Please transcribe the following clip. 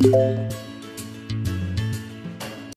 Música